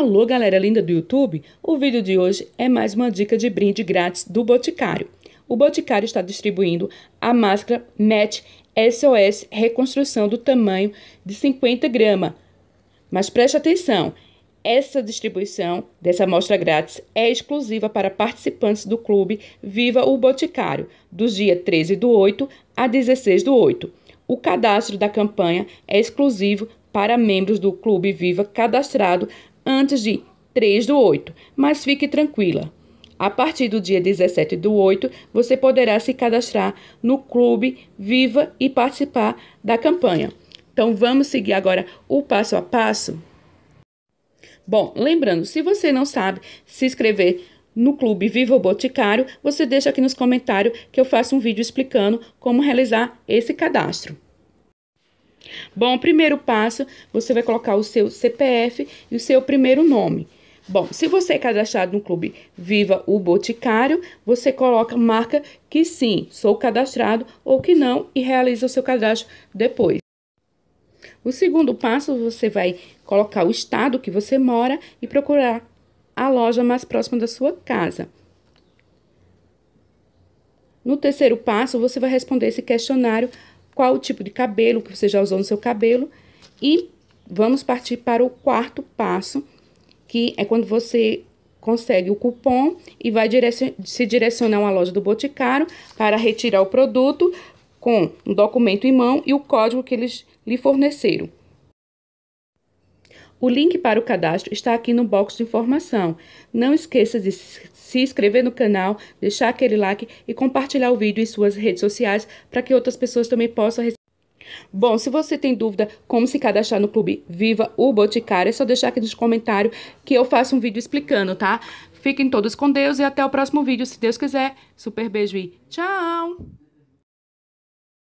Alô, galera linda do YouTube! O vídeo de hoje é mais uma dica de brinde grátis do Boticário. O Boticário está distribuindo a máscara Match SOS Reconstrução do tamanho de 50 gramas. Mas preste atenção, essa distribuição dessa amostra grátis é exclusiva para participantes do clube Viva o Boticário, dos dias 13 do 8 a 16 do 8. O cadastro da campanha é exclusivo para membros do Clube Viva cadastrado antes de 3 do 8, mas fique tranquila. A partir do dia 17 do 8, você poderá se cadastrar no Clube Viva e participar da campanha. Então, vamos seguir agora o passo a passo? Bom, lembrando, se você não sabe se inscrever no Clube Viva o Boticário, você deixa aqui nos comentários que eu faço um vídeo explicando como realizar esse cadastro. Bom, primeiro passo, você vai colocar o seu CPF e o seu primeiro nome. Bom, se você é cadastrado no clube Viva o Boticário, você coloca, marca que sim, sou cadastrado ou que não e realiza o seu cadastro depois. O segundo passo, você vai colocar o estado que você mora e procurar a loja mais próxima da sua casa. No terceiro passo, você vai responder esse questionário qual o tipo de cabelo que você já usou no seu cabelo. E vamos partir para o quarto passo, que é quando você consegue o cupom e vai direcion se direcionar a uma loja do Boticário para retirar o produto com um documento em mão e o código que eles lhe forneceram. O link para o cadastro está aqui no box de informação. Não esqueça de se inscrever no canal, deixar aquele like e compartilhar o vídeo em suas redes sociais para que outras pessoas também possam receber. Bom, se você tem dúvida como se cadastrar no clube Viva o Boticário, é só deixar aqui nos comentários que eu faço um vídeo explicando, tá? Fiquem todos com Deus e até o próximo vídeo, se Deus quiser. Super beijo e tchau!